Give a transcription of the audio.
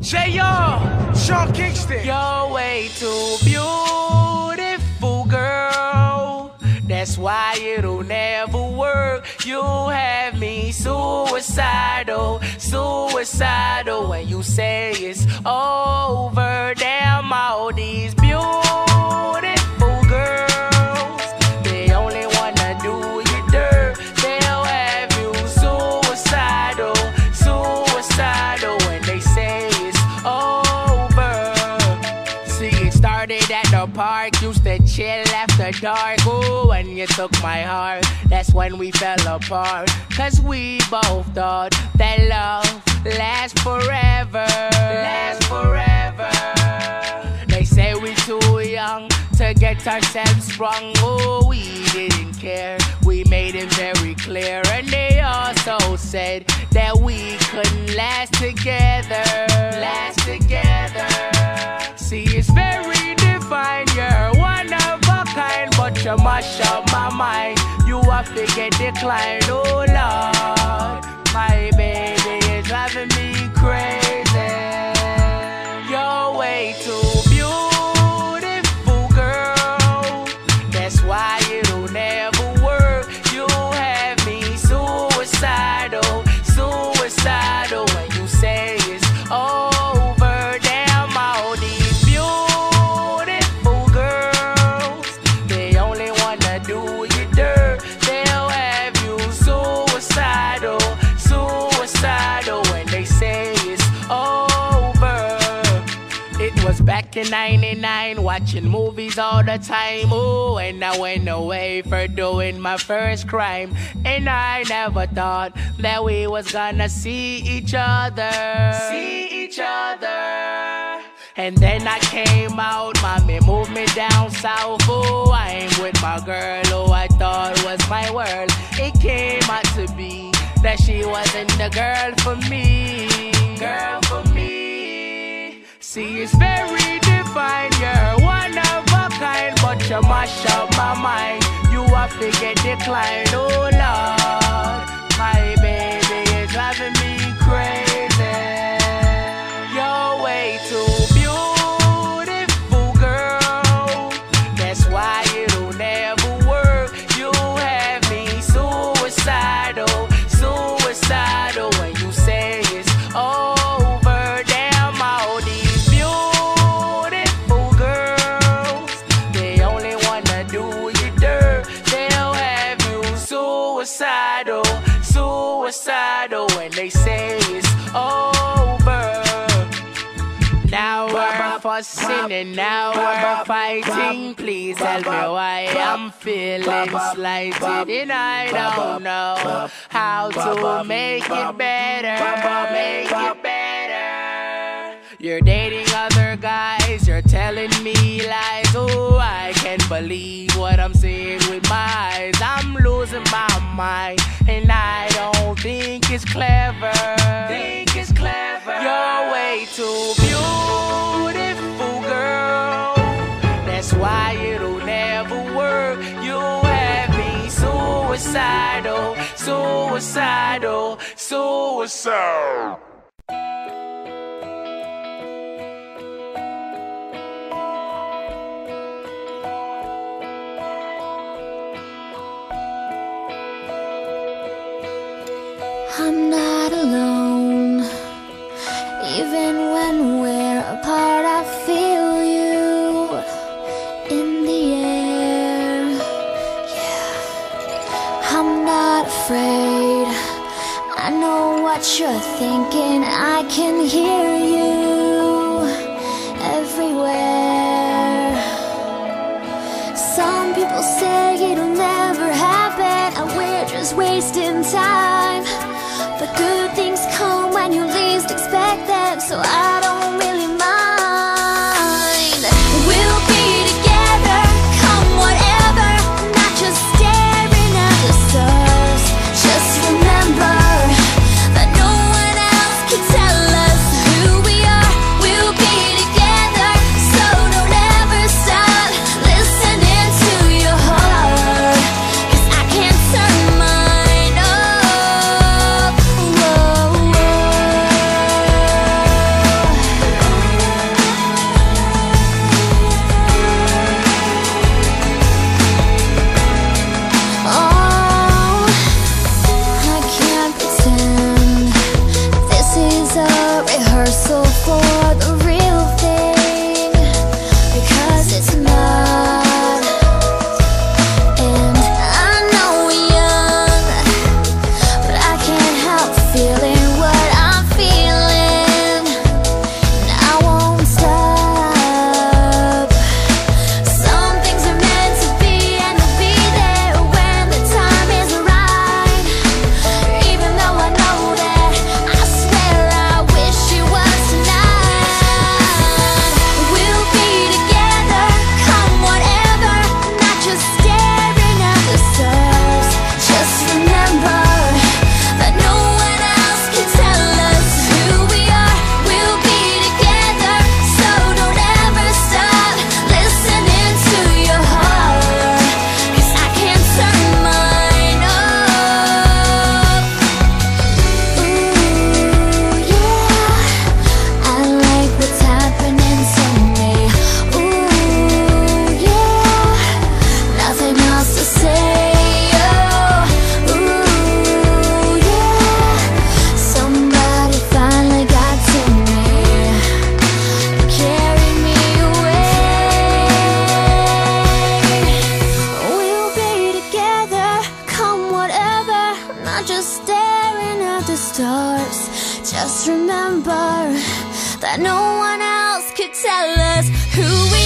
J.R. Sean Kingston. You're way too beautiful, girl. That's why it'll never work. You have me suicidal, suicidal when you say it's over. Park, used to chill after dark. Ooh, when you took my heart, that's when we fell apart. Cause we both thought that love lasts forever. Lasts forever. They say we too young to get ourselves sprung. Oh, we didn't care. We made it very clear. And they also said that we couldn't last together. Last together. See, it's very divine. You're one of a kind, but you mash up my mind. You have to get declined. Oh, Lord. In 99, watching movies all the time. Oh, and I went away for doing my first crime. And I never thought that we was gonna see each other. See each other. And then I came out, mommy moved me down south. Oh, I ain't with my girl who I thought was my world. It came out to be that she wasn't the girl for me. Girl for me. See, it's very divine. You're one of a kind, but you mash up my mind. You have to get declined. Oh, suicidal, suicidal when they say it's over. Now we're fussing and now we're fighting. Please tell me why I'm feeling slighted and I don't know how to make it better. Make it better. You're dating other guys, you're telling me lies. Oh, I can't believe what I'm seeing with my mind, and I don't think it's clever. Think it's clever. You're way too beautiful, girl. That's why it'll never work. You have me suicidal, suicidal, suicidal. I'm not alone. Even when we're apart, I feel you in the air. Yeah. I'm not afraid. I know what you're thinking. I can hear you everywhere. Some people say it'll never happen, and we're just wasting time. Good things come when you least expect them, so I remember that no one else could tell us who we